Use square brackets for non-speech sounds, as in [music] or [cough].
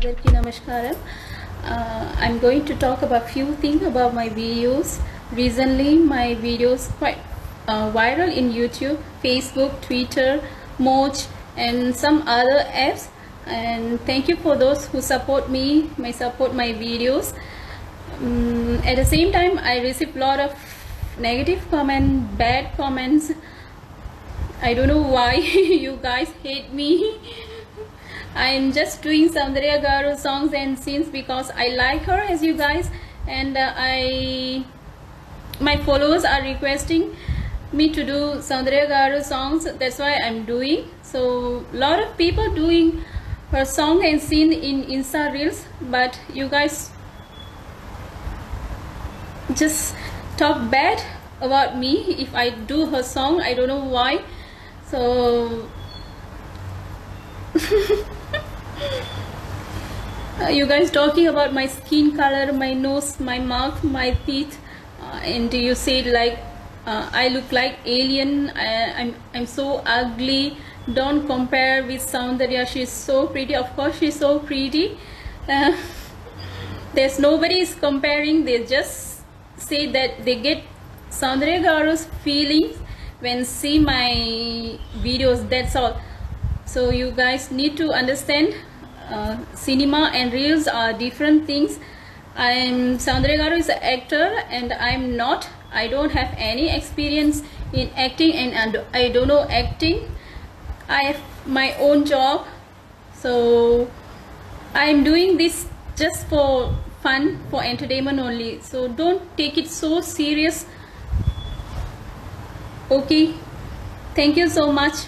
Namaskaram. Uh, I'm going to talk about a few things about my videos. Recently, my videos quite uh, viral in YouTube, Facebook, Twitter, Moj, and some other apps. And thank you for those who support me, may support my videos. Um, at the same time, I receive lot of negative comment, bad comments. I don't know why [laughs] you guys hate me. I'm just doing Soundarya Garu songs and scenes because I like her as you guys. And uh, I my followers are requesting me to do Soundarya Garu songs. That's why I'm doing. So lot of people doing her song and scene in Insta Reels but you guys just talk bad about me if I do her song. I don't know why. So uh, you guys talking about my skin color my nose my mouth my teeth uh, and you say like uh, I look like alien. I, I'm, I'm so ugly. Don't compare with Soundarya she's so pretty. Of course she's so pretty. Uh, [laughs] there's nobody is comparing. They just say that they get Soundarya Garu's feelings when see my videos. That's all so you guys need to understand uh, cinema and reels are different things. I'm Soundarya Garu is an actor and I'm not. I don't have any experience in acting and I don't know acting. I have my own job. So I'm doing this just for fun for entertainment only. So don't take it so serious. Okay? Thank you so much